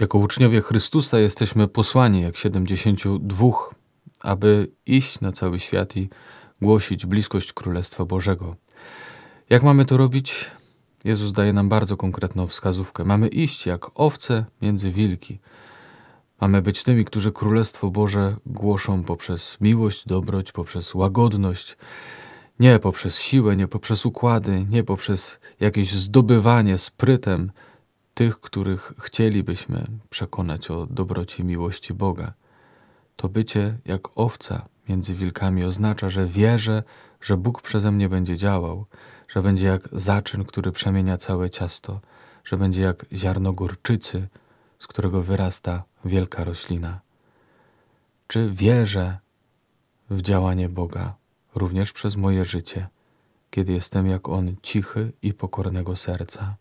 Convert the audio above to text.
Jako uczniowie Chrystusa jesteśmy posłani jak 72, aby iść na cały świat i głosić bliskość Królestwa Bożego. Jak mamy to robić? Jezus daje nam bardzo konkretną wskazówkę. Mamy iść jak owce między wilki. Mamy być tymi, którzy Królestwo Boże głoszą poprzez miłość, dobroć, poprzez łagodność, nie poprzez siłę, nie poprzez układy, nie poprzez jakieś zdobywanie sprytem tych, których chcielibyśmy przekonać o dobroci miłości Boga. To bycie jak owca między wilkami oznacza, że wierzę, że Bóg przeze mnie będzie działał, że będzie jak zaczyn, który przemienia całe ciasto, że będzie jak ziarno gorczycy, z którego wyrasta wielka roślina. Czy wierzę w działanie Boga również przez moje życie, kiedy jestem jak On cichy i pokornego serca?